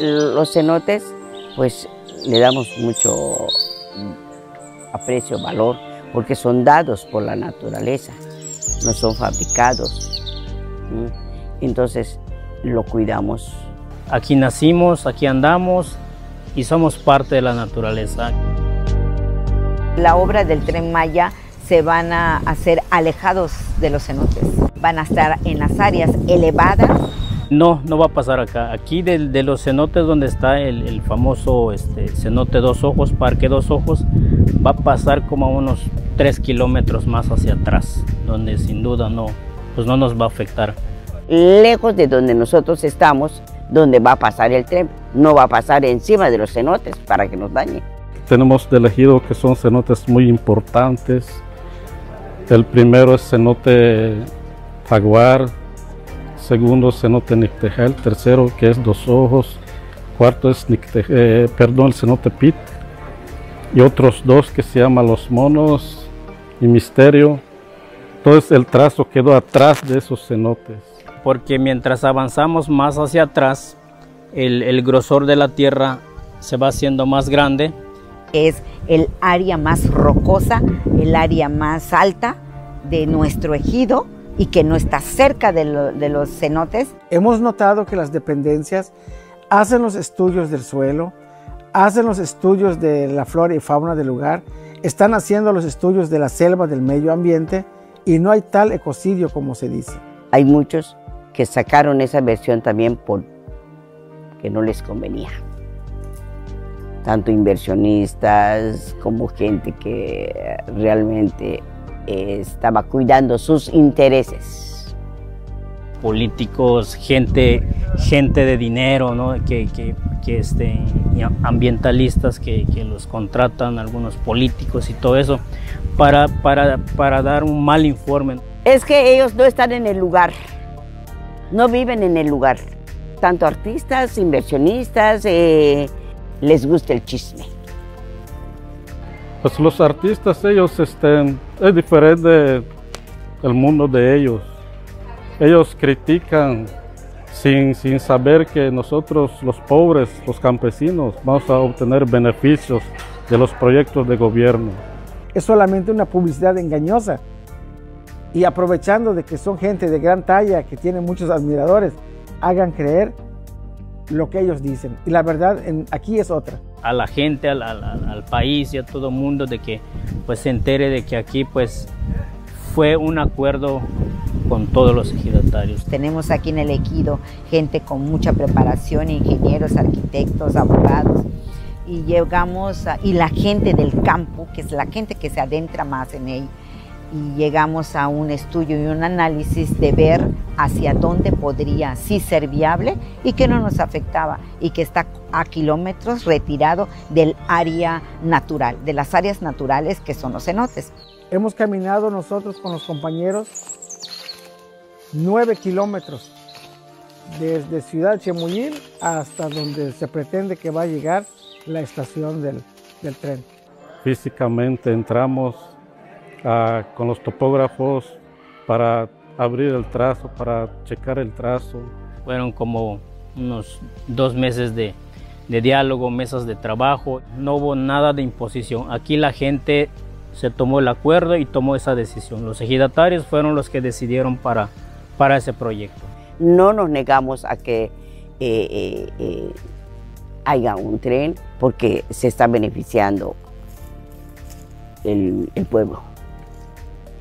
los cenotes, pues le damos mucho aprecio, valor, porque son dados por la naturaleza, no son fabricados. Entonces lo cuidamos. Aquí nacimos, aquí andamos y somos parte de la naturaleza. La obra del tren Maya se van a hacer alejados de los cenotes, van a estar en las áreas elevadas. No, no va a pasar acá. Aquí de, los cenotes donde está el, famoso este, cenote Dos Ojos, Parque Dos Ojos, va a pasar como a unos 3 kilómetros más hacia atrás, donde sin duda no, pues no nos va a afectar. Lejos de donde nosotros estamos, donde va a pasar el tren, no va a pasar encima de los cenotes para que nos dañe. Tenemos de elegido que son cenotes muy importantes. El primero es cenote Jaguar, segundo cenote Nictegel, tercero que es Dos Ojos, cuarto es eh, perdón, el cenote Pit, y otros dos que se llaman Los Monos y Misterio. Entonces el trazo quedó atrás de esos cenotes. Porque mientras avanzamos más hacia atrás, el, el grosor de la tierra se va haciendo más grande. Es el área más rocosa, el área más alta de nuestro ejido y que no está cerca de, los cenotes. Hemos notado que las dependencias hacen los estudios del suelo, hacen los estudios de la flora y fauna del lugar, están haciendo los estudios de la selva del medio ambiente y no hay tal ecocidio como se dice. Hay muchos que sacaron esa versión también por que no les convenía. Tanto inversionistas como gente que realmente estaba cuidando sus intereses. Políticos, gente, gente de dinero, ¿no? que, que, que este, ambientalistas que, que, los contratan, algunos políticos y todo eso, para, para, para dar un mal informe. Es que ellos no están en el lugar, no viven en el lugar. Tanto artistas, inversionistas, eh, les gusta el chisme. Pues los artistas, ellos estén, es diferente el mundo de ellos. Ellos critican sin, sin saber que nosotros, los pobres, los campesinos, vamos a obtener beneficios de los proyectos de gobierno. Es solamente una publicidad engañosa y aprovechando de que son gente de gran talla, que tienen muchos admiradores, hagan creer lo que ellos dicen. Y la verdad aquí es otra a la gente, al, país y a todo el mundo de que pues se entere de que aquí pues fue un acuerdo con todos los ejidatarios. Tenemos aquí en el ejido gente con mucha preparación, ingenieros, arquitectos, abogados, y llegamos, y la gente del campo, que es la gente que se adentra más en él, y llegamos a un estudio y un análisis de ver hacia dónde podría sí ser viable y que no nos afectaba y que está a kilómetros retirado del área natural, de las áreas naturales que son los cenotes. Hemos caminado nosotros con los compañeros nueve kilómetros desde Ciudad Chemuyil hasta donde se pretende que va a llegar la estación del, del tren. Físicamente entramos con los topógrafos para abrir el trazo, para checar el trazo. Fueron como unos dos meses de, de diálogo, mesas de trabajo, no hubo nada de imposición. Aquí la gente se tomó el acuerdo y tomó esa decisión. Los ejidatarios fueron los que decidieron para, para ese proyecto. No nos negamos a que eh, eh, eh, haya un tren porque se está beneficiando el, el pueblo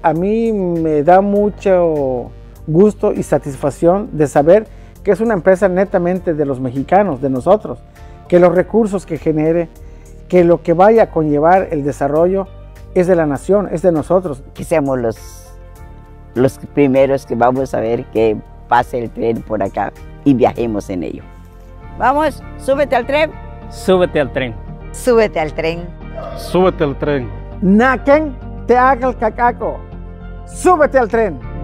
a mí me da mucho gusto y satisfacción de saber que es una empresa netamente de los mexicanos, de nosotros, que los recursos que genere, que lo que vaya a conllevar el desarrollo es de la nación, es de nosotros. Que seamos los, los primeros que vamos a ver que pase el tren por acá y viajemos en ello. Vamos, súbete al tren. Súbete al tren. Súbete al tren. Súbete al tren. Naken te haga el cacaco. Súbete al tren.